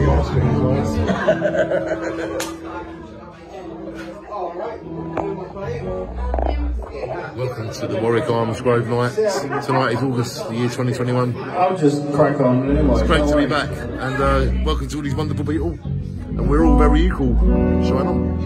be honest with you. Welcome to the Warwick Arms Grove Nights. Tonight is August the year 2021. I'll just crack on anyway. It's great to be back and uh, welcome to all these wonderful people. And we're all very equal. Shine on,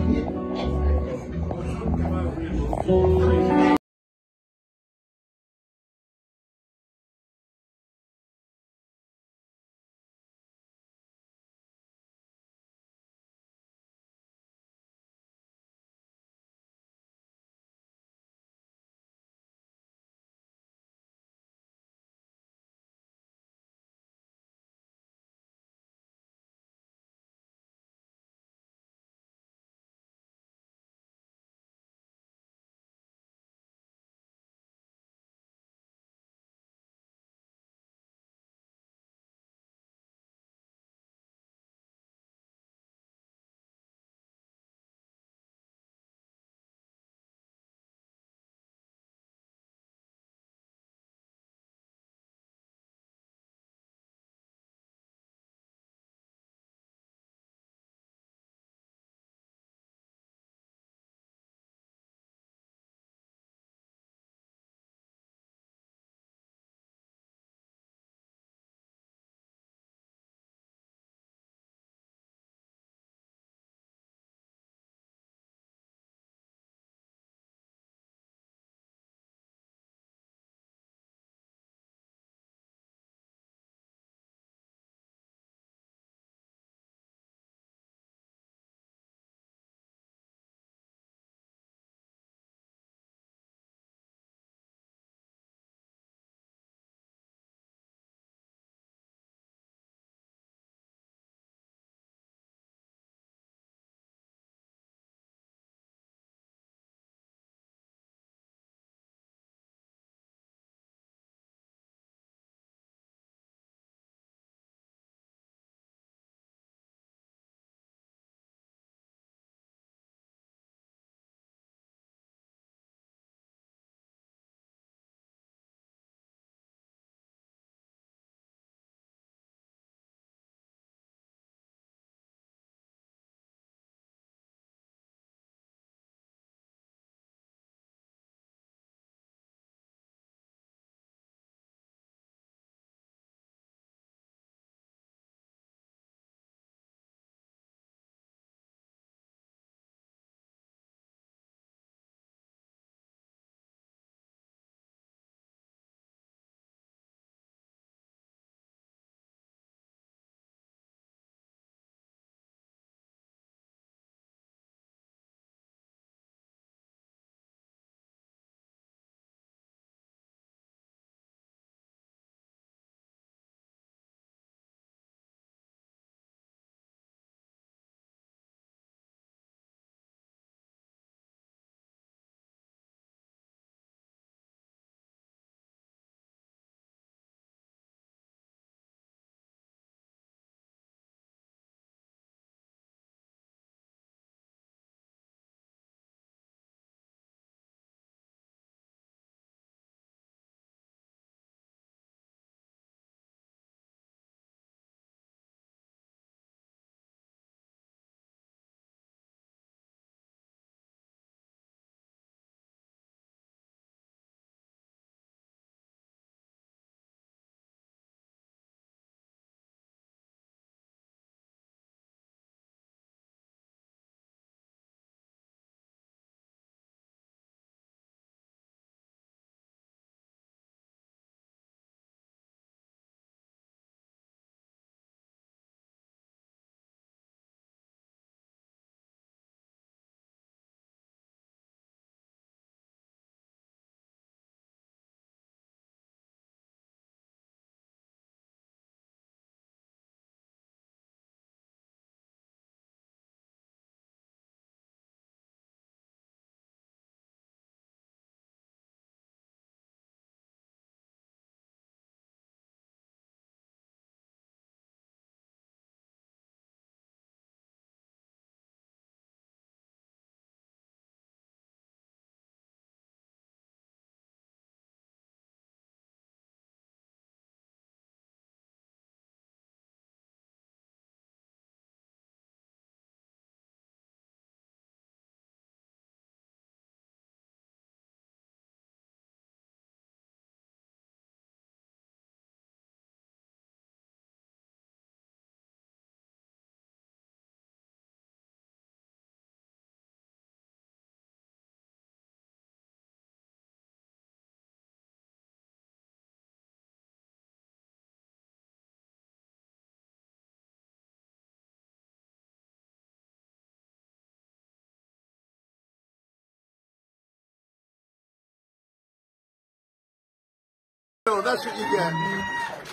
that's what you get.